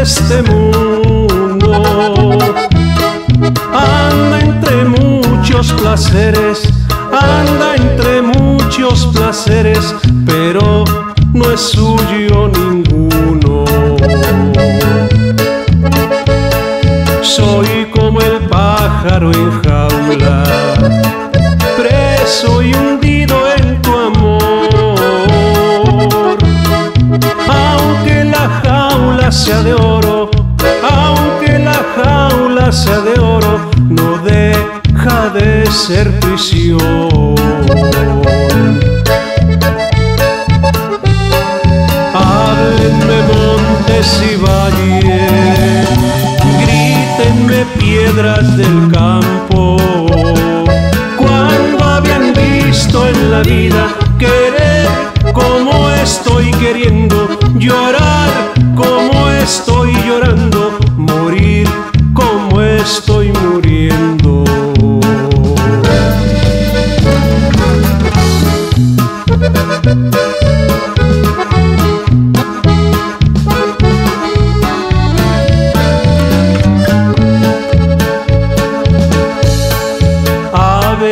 este mundo. Anda entre muchos placeres, anda entre muchos placeres, pero no es suyo ninguno. Soy como el pájaro en jaula, preso y hundido en ser prisión. Háblenme montes y valles, grítenme piedras del campo. Cuando habían visto en la vida querer como estoy queriendo, llorar como estoy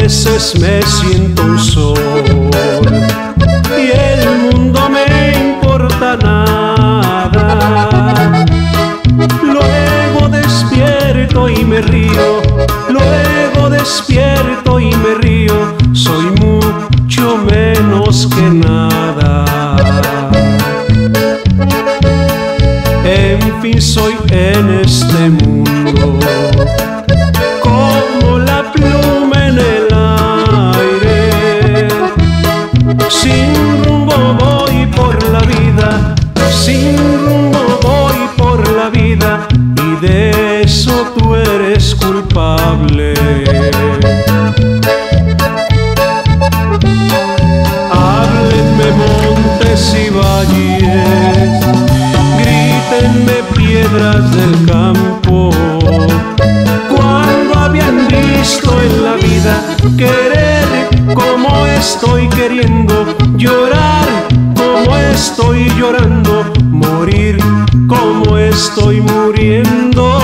veces me siento un sol y el mundo me importa nada. Luego despierto y me río, luego despierto y me río, soy mucho menos que nada. En fin, soy en este mundo sin rumbo voy por la vida y de eso tú eres culpable. Háblenme montes y valles, grítenme piedras del campo. Cuando habían visto en la vida querer como estoy queriendo, estoy llorando, morir como estoy muriendo.